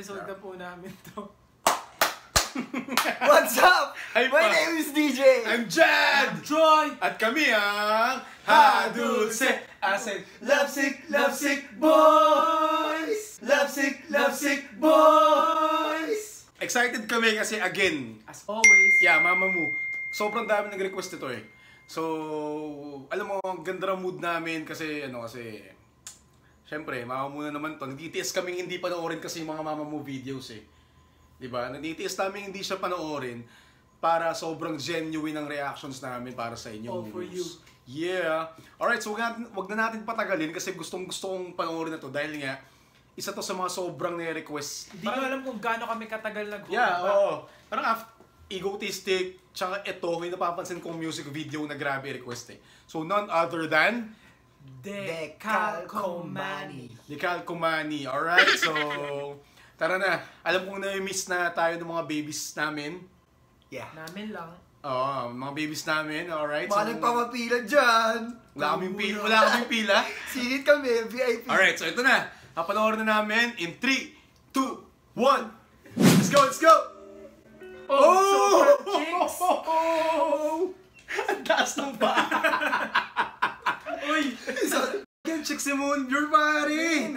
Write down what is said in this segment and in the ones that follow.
episode na po namin to. What's up? Hi My pa. name is DJ. I'm Jad! Joy! At kami ang Hadulse Asset Lovesick, lovesick boys! Lovesick, lovesick boys! Excited kami kasi again, As always, yeah, mama mo, sobrang dami nag-request ito eh. So, alam mo, ang ganda ng mood namin kasi, ano, kasi, syempre, mama mo na naman to. Nagtitiis kaming hindi panoorin kasi yung mga mama mo videos eh. Di ba? Nagtitiis namin hindi siya panoorin para sobrang genuine ang reactions namin para sa inyo. All for you. Yeah. Alright, so wag, natin, wag na natin patagalin kasi gustong gusto kong panoorin na to dahil nga, isa to sa mga sobrang nire-request. hindi nyo alam kung gaano kami katagal nag Yeah, oo. Parang af- egotistic, tsaka ito, yung napapansin kong music video na grabe request eh. So, none other than Decalcomani. the Calcomani. Alright, so, tara na. Alam kong na-miss na tayo ng mga babies namin. Yeah. Namin lang. Oo, mga babies namin. Alright, Mga nagpapapila dyan. wala kaming pila. Wala kaming pila. Singit kami, VIP. Alright, so ito na. Papanoorin na namin in 3, 2, 1. Let's go, let's go! Oh! Super chicks! Ang taas ng ba? Uy! Yan, chicks si Moonbeer, pare!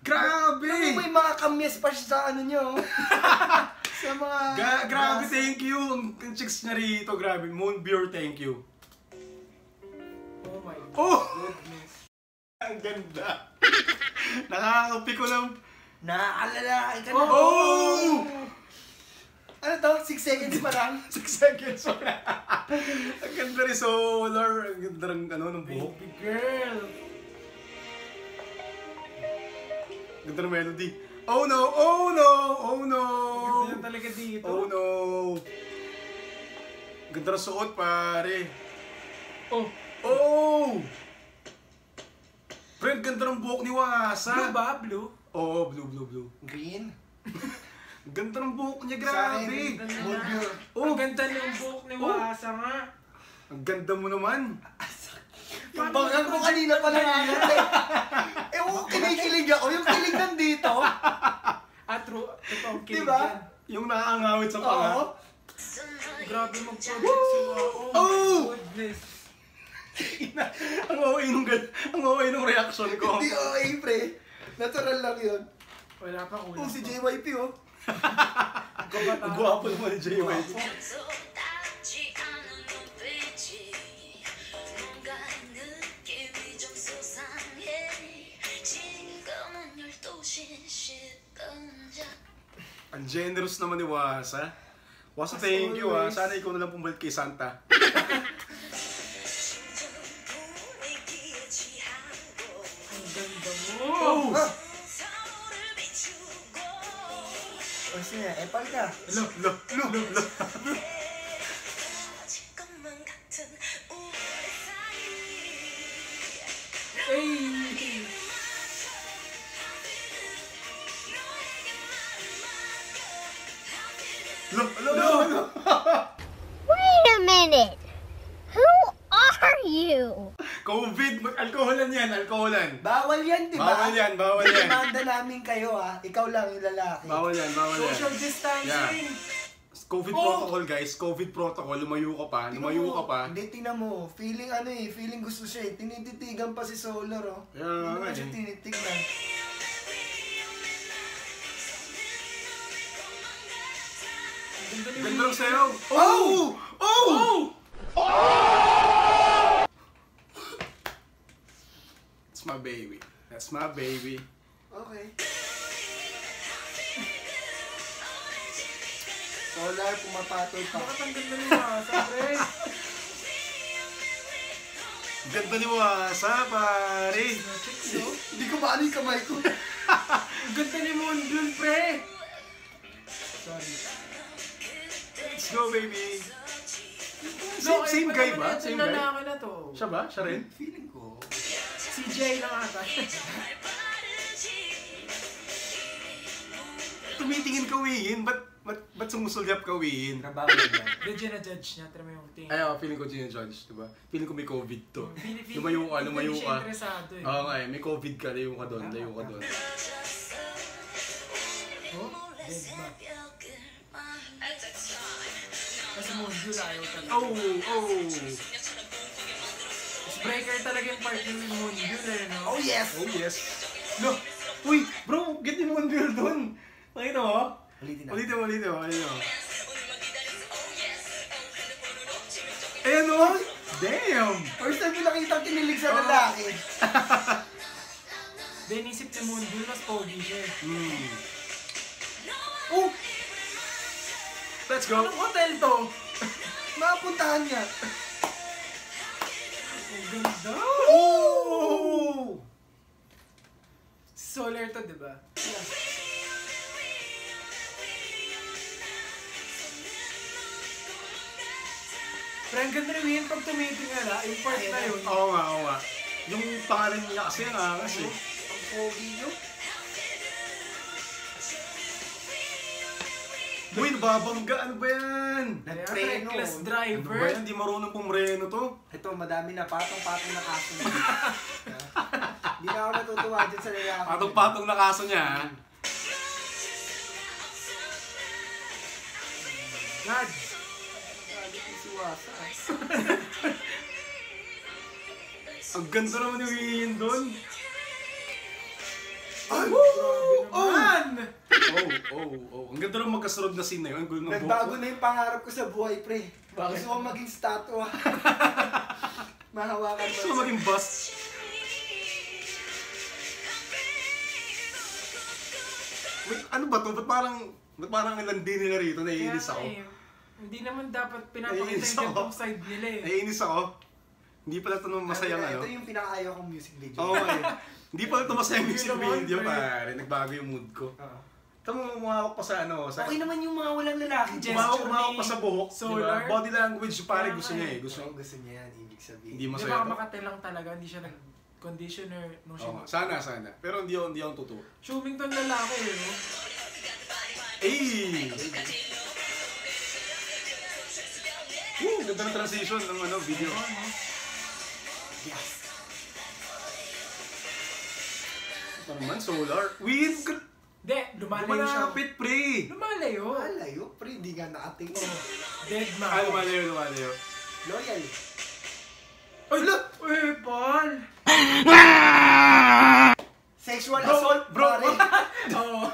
Grabe! Ano may mga kamyas pa siya sa ano nyo? sa mga... Ga- grabe, thank you! Ang chicks niya rito, grabe. Moonbeer, thank you. Oh my Oh! goodness. Ang ganda! Nakakapi ko lang. Nakakalala ka na. Oh! Ano to? 6 seconds pa lang? 6 seconds wala. Ang ganda rin solar. Ang ganda rin ano, ng buhok. Baby girl! Ganda ng melody. Oh no! Oh no! Oh no! Ganda lang talaga dito. Oh no! Ganda ng suot, pare. Oh! Oh! Ang ganda ng buhok ni Wasa. Blue ba? Blue? Oo, blue, blue, blue. Green. Ang ganda ng buhok niya, grabe. Oh! Ang ganda ng buhok ni Oh. Wasa nga. Ang ganda mo naman. Yung bangang ko kanina pa nangangat eh. Ewan ko, kinikilig ako. Yung kilig nandito. Ah, true. Totoong kilig Diba? yan. Yung nakakangawit sa Oo. panga. Grabe mag-project si Wa. Oh, Oh! my goodness. ang OA nung, gan- ang OA nung reaction ko. Hindi okay, pre. Natural lang yun. Wala pa kulang. Oh, si JYP oh. Ang gwapo naman ni Jay White. Ang generous naman ni Wasa. Wasa, thank you ah. Sana ikaw na lang pumalit kay Santa. O sige, epal ka. Lo, lo, lo, lo. COVID, mag-alkoholan yan, alkoholan. Bawal yan, di ba? Bawal yan, bawal yan. Demanda namin kayo ah. Ikaw lang yung lalaki. Bawal yan, bawal yan. Social distancing. COVID Oh! protocol guys, COVID protocol, lumayo ka pa, lumayo ka pa. Hindi, tingnan mo. Feeling ano eh, feeling gusto siya eh. Tinititigan pa si Solar oh. Kaya Hindi eh. siya tinitignan. Ganda ni Ganda ng Wii. sayaw. Oh! Oh! My baby. That's my baby. Okay. Solar, pumapatol pa. Bakit ang ganda ni Wasa, pre? Ganda ni Wasa, pare. Hindi ko maano yung kamay ko. Ang ganda ni Moonbloom, pre! Sorry. Let's go, baby. No, Same, same ay, guy ba? Same guy? lalaki na to. Siya ba? Siya rin? Feeling ko. Jay lang ata. Tumitingin ka, Wiyin. Ba't, ba't, ba't sumusulyap ka, Wiyin? Trabaho niya. Hindi, ginajudge niya. Tara mo yung tingin. Ay, oh, feeling ko ginajudge, diba? Feeling ko may COVID to. Hmm, feeling, feeling, lumayo ka, lumayo ka. Hindi interesado eh. Oo nga eh, may COVID ka, layo ka doon, layo ka doon. Oh, dead back. Kasi mo, July, ayaw talaga. Oh, oh. Breaker talaga yung part yung Moonbyul eh, no? Oh yes! Oh yes. No. Uy, bro, get yung beer doon. Pakita mo. Ulitin na. Ulitin mo, ulitin mo, ulitin mo. Ayan o. Damn. First time ko nakita kinilig sa lalaki. Then isip ni Moonbyul, mas pogi siya eh. Hmm. Oh! Let's go. Anong hotel to? Mapuntahan niya. Ang ganda! Oh! Solar to, di ba? Pero ang ganda rin yun pag tumiting nga na, yung part na yun. Oo nga, oo nga. Yung pangalan niya kasi ang angas eh. Ang pogi niyo. Uy, nababangga. Ano ba yan? Kaya Nagpreno. reckless Ano driver. ba yan? Di marunong pumreno to. Ito, madami na patong-patong na kaso na. Hindi na ako natutuwa dyan sa lalaki. Patong-patong na kaso niya. God! Ang ganda naman yung hihin doon. Ay! Man! Oh, oh, oh. Ang ganda naman magkasunod na scene na yun. Ang Nagbago na yung pangarap ko sa buhay, pre. Bakit? Gusto ko maging statua. Mahawakan mo. Gusto ko maging boss. Wait, ano ba to? Ba't parang, ba't parang ang landi nila rito? Naiinis ako. eh, Hindi naman dapat pinapakita Naiinis yung ako. gantong side nila eh. Naiinis ako. Hindi pala ito masayang Ito, ano. ito yung pinakaayaw kong music video. Oo eh. Hindi pala ito masayang music video pare. Nagbago yung mood ko. Oo. Mo umawak pa sa ano. Sa, Okay naman yung mga walang lalaki. Gesture umawak, umawak pa sa buhok. Solar. ba? Body language pare gusto niya eh. eh. Gusto, Gusto, gusto niya yan, ibig sabihin. hindi Di masaya ba to. Makati lang talaga, hindi siya nag-conditioner nung siya. Oo nga. Sana, sana. Pero hindi ako, hindi ako tutuwa. Shumington lalaki eh, no? Ay! Woo! Ganda ng transition ng ano, video. Yes. Ito naman, solar. Win! Hindi, lumalayo siya. Lumalapit, pre! Lumalayo. Malayo, pre. Hindi nga nakatingin. Oh, dead man. Ah, lumalayo, lumalayo. Loyal. Ay, look! Uy, Paul! Sexual Bro, assault, bro. pare. Oo.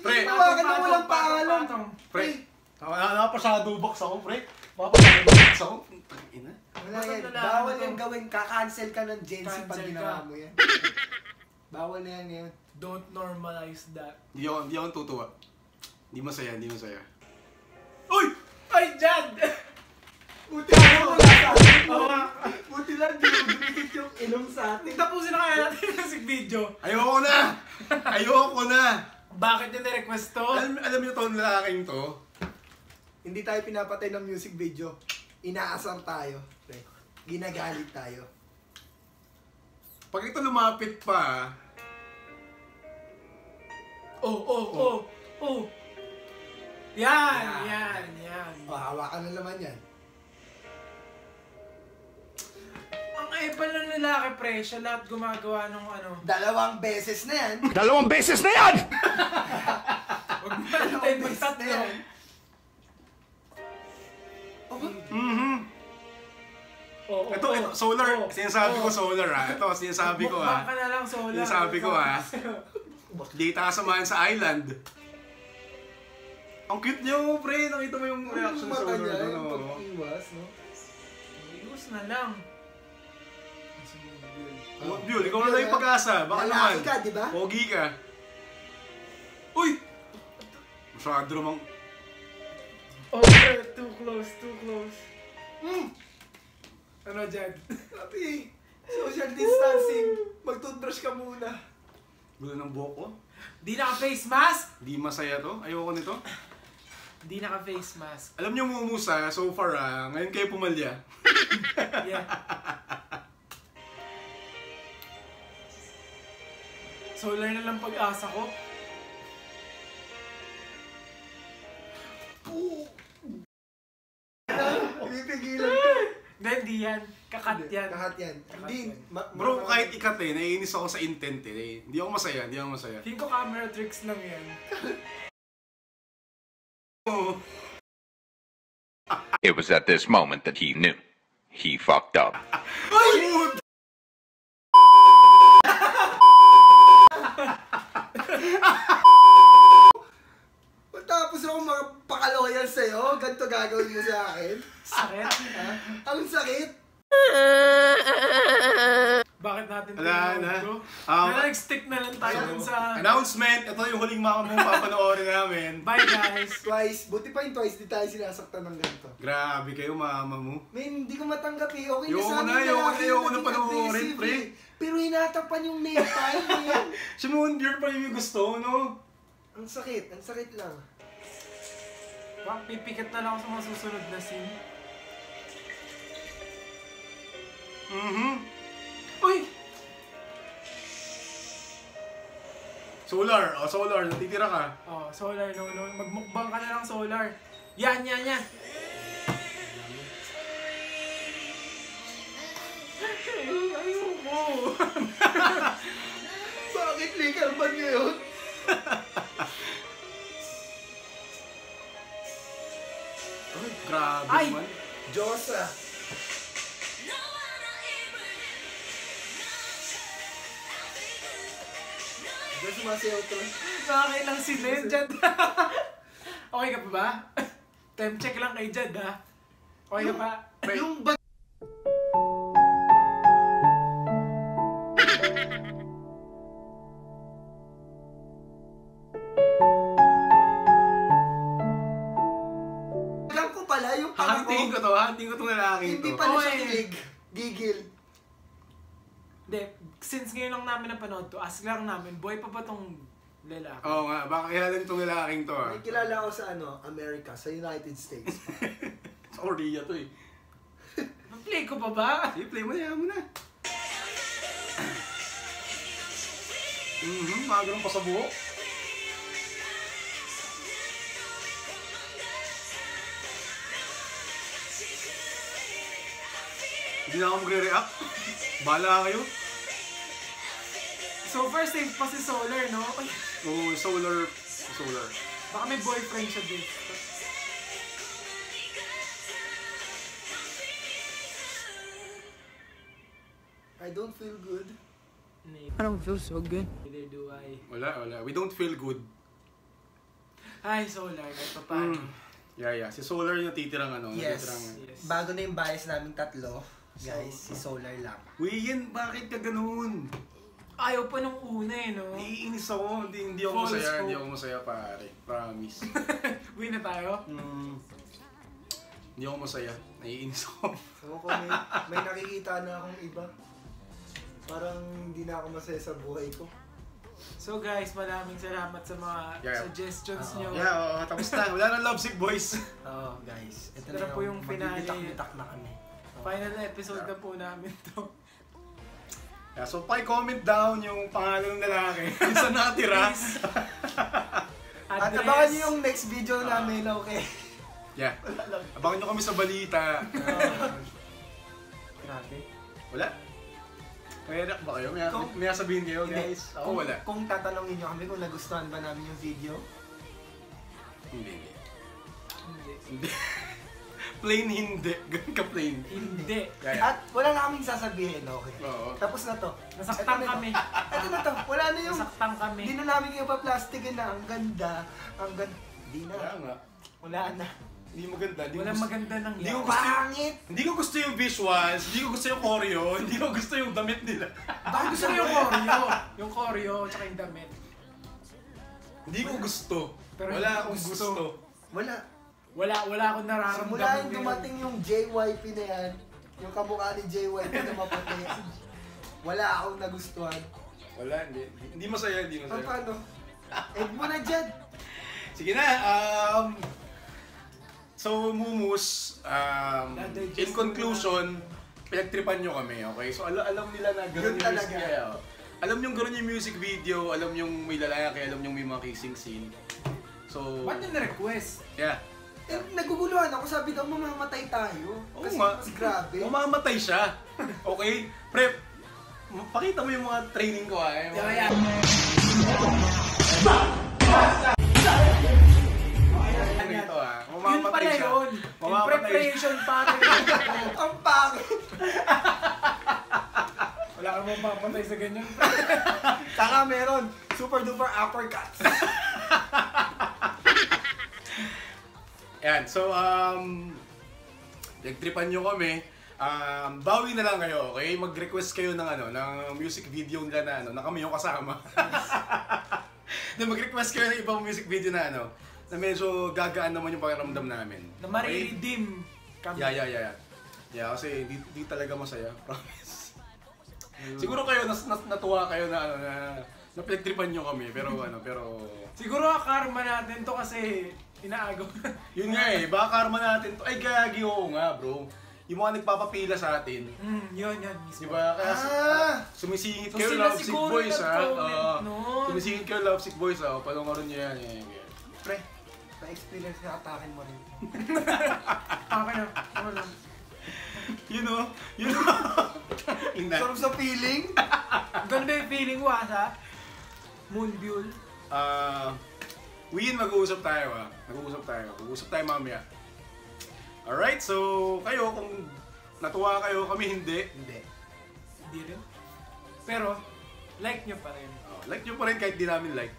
Pre, Tawagan na Patong, walang pangalan. pre. Napasado box ako, pre. Napasado box ako. Ina. Wala yan. Bawal yung gawin. Kakancel ka ng Gen Z pag ginawa mo yan. Bawal na yan yan. Don't normalize that. Hindi ako, hindi ako tutuwa. Hindi masaya, hindi masaya. Uy! Ay, Jad! Buti lang wala sa atin. Oo nga. Buti lang di mo dumikit yung ilong sa atin. Tapusin na kaya natin yung music video. Ayoko na! Ayoko na! Bakit yung nirequest to? Alam, alam niyo to, ang lalaking to? Hindi tayo pinapatay ng music video. Inaasar tayo. Ginagalit tayo. Pag ito lumapit pa, Oh, oh, oh, oh. Yan, yan, yan. O, hawakan na naman yan. Ang epal ng lalaki, pre, siya lahat gumagawa ng ano. Dalawang beses na yan. Dalawang beses na yan! Huwag mo Dalawang natin beses na magtatlo. yan. Oh, mhm. Oh, oh, Ito, oh, ito, solar. oh, Sinasabi oh. ko solar ah. Ito, sinasabi ko ah. ka na lang, solar. Sinasabi ko, ah. Data ka samahan sa island. Ang cute niyo, pre. Nakita mo yung reaction sa mata solar niya, doon. yung oh. pag-iwas, no? Iwas na lang. Oh, Bill, ikaw na lang yung pag-asa. Baka naman. Lalaki ka, di ba? Pogi ka. Uy! Masyado namang... Oh, pre, too close, too close. Hmm. Ano, Jad? Sabi, social distancing. Mag-toothbrush ka muna. Gulo ng buhok ko. Di naka-face mask? Di masaya to. Ayoko nito. Di naka-face mask. Alam niyo mumusa, so far ah, ngayon kayo pumalya. Yeah. Solar na lang pag-asa ko. Kakat yan. Kakat yan. Hindi, ma- Bro, kahit ikat eh, naiinis ako sa intent eh. Hindi ako masaya, hindi ako masaya. Feeling ko camera tricks lang yan. It was at this moment that he knew. He fucked up. Ay! Tapos ako makapakaloyal sa'yo, ganito gagawin mo sa akin. Sakit? Ang sakit! Bakit natin Wala na. Um, na nag-stick na lang tayo dun sa... Announcement, ito yung huling mga mo papanoorin namin. Bye guys! Twice. Buti pa yung twice, di tayo sinasaktan ng ganito. Grabe kayo, mama mo. Men, hindi ko matanggap eh. Okay Yung na sa amin yung lalaki una, yung una naging panoorin, aggressive pre. eh. Pero hinatapan yung napal eh. Si Moonbeer pa yung gusto, no? ang sakit, ang sakit lang. Bak, pipikit na lang ako sa mga susunod na scene. Mhm. Uy! Solar, oh solar, natitira ka. Oh, solar, no, no. Magmukbang ka na lang solar. Yan, yan, yan. Ayoko. Bakit legal ban ngayon? Ay, grabe Ay! man. Diyosa. Diyan sumasayaw to. Bakit lang si Ned dyan? okay ka pa ba? Time check lang kay Jad, ha? Okay ka pa? Yung bag... Alam ko pala yung pang Hahantingin ko to, hahantingin ko tong Hindi to. pala siya kilig. Gigil. Since ngayon lang namin napanood to, ask lang namin, boy pa ba tong lalaki? Oo nga, baka kilala nitong lalaking to ah. May kilala ako sa ano, America, sa United States. Sa Korea to eh. Play ko pa ba? Sige, play mo na, yan mo na. Mhm, mga ganun pa sa buhok. Hindi na ako magre-react. Bahala kayo. So far, safe pa si Solar, no? Oo, solar. Solar. baka may boyfriend siya dito. I don't feel good. I don't feel so good. Neither do I. Wala, wala. We don't feel good. Ay, Solar, kahit pa paano. Mm. Yeah, yeah. Si Solar yung titirang ano. Yes. Titirang... Yes. Bago na yung bias naming tatlo, guys, si Solar lang. Uy, yan, bakit ka ganun? Ayaw pa nung una eh, no? Naiinis ako. Hindi, hindi ako False masaya. Hindi hope. ako masaya, pare. Promise. Win na tayo? Mm. Hindi ako masaya. Naiinis ako. Kung may, may nakikita na akong iba, parang hindi na ako masaya sa buhay ko. So guys, maraming salamat sa mga Yeah. suggestions Oo. nyo. yeah, oo, tapos na. Wala nang lovesick boys. Oo, guys. Ito na po yung finale. Magbibitak-bitak na kami. Final episode na po namin to. Yeah, so, pa-comment down yung pangalan ng lalaki. Kung saan nakatira. At abangan niyo yung next video namin, okay? yeah. Abangan nyo kami sa balita. Grabe. Wala? May ba kayo? May, Kung- may sabihin kayo, Hindi. guys? Ako Kung, wala. kung tatanungin niyo kami kung nagustuhan ba namin yung video, Hindi, hindi. Hindi. Plain hindi. Ganun ka plain. Hindi. Yeah, yeah. at wala na kaming sasabihin, okay? Oo. Tapos na to. Nasaktan Ito na kami. to. Ito na to. Wala na yung... Nasaktan kami. Hindi na namin kayo pa-plastikin na ang ganda. Ang ganda. Hindi na. Kaya nga. Wala na. Hindi maganda. Hindi ko Walang gusto- maganda ng Hindi ko gusto yung, Pangit! hindi ko gusto yung visuals, hindi ko gusto yung choreo, hindi ko gusto yung damit nila. Bakit gusto mo yung choreo? Yung choreo, tsaka yung damit. Hindi ko gusto. Pero Wala akong gusto. gusto. Wala. Wala, wala akong nararamdaman. Simula yung ngayon. dumating yung JYP na yan, yung kamukha ni JYP na maputi, wala akong nagustuhan. Wala, hindi. Hindi masaya, hindi masaya. paano? Egg mo na dyan. Sige na, um... So, Mumus, um, in conclusion, pinagtripan nyo kami, okay? So, al- alam nila na gano'n yung music video. Alam nyo gano'n yung music video, alam nyo may lalaki, alam nyo may mga kissing scene. So, Ba't nyo na-request? yeah. Eh, naguguluhan ako, sabi daw mamamatay tayo. Oo Kasi nga. mas grabe. Mamamatay siya. Okay? Prep, pakita mo yung mga training ko ah. Yung mga- Yeah, ah. Yun Mamamatay pala siya. yun. Yung Mamamatay prep Celebration pare. Ang pangit. Wala kang mapapatay sa ganyan. Saka meron, super duper uppercuts. Ayan, so um, nagtripan nyo kami. Um, bawi na lang kayo, okay? Mag-request kayo ng ano, ng music video nila na ano, na kami yung kasama. na mag-request kayo ng ibang music video na ano, na medyo gagaan naman yung pakiramdam namin. Na mariredeem kami. Yeah, yeah, yeah. yeah. Yeah, kasi di, di talaga masaya, promise. Siguro kayo, nas, nas, natuwa kayo na ano, na, na pinagtripan nyo kami, pero ano, pero... Siguro karma natin to kasi inaagaw. Yun nga eh, baka karma natin to. Ay, gagi, oo nga, bro. Yung mga nagpapapila sa atin, Hmm, yun, yun. Mismo. Di ba? Kaya Ah! sumisingit So, kayo Love Sick Boys ha. Oo. nun. sumisingit kayo Love Sick Boys ha. Palungaron nyo yan. yan, yan. Pre, na-experience na atakin mo rin. Okay na. Ano lang. You know? You know? Sarap sa feeling. Ganda yung feeling wasa. Moonbull. Ah, Win, mag-uusap tayo ha. Mag-uusap tayo. Mag-uusap tayo mamaya. Alright, so kayo kung natuwa kayo, kami hindi. Hindi. Hindi rin. Pero, like nyo pa rin. Oh, like nyo pa rin kahit di namin like.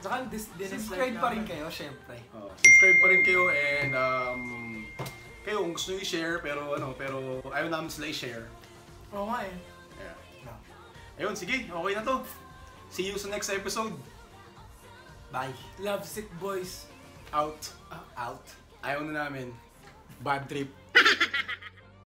Saka dis dislike Subscribe pa rin kayo, syempre. Oh, subscribe pa rin kayo and um, kayo kung gusto nyo i-share pero ano, pero ayaw namin sila i-share. Oo nga eh. Yeah. Ayun, sige, okay na to. See you sa next episode. Bye. Love sick boys. Out. Out. Ayaw na namin. Bad trip.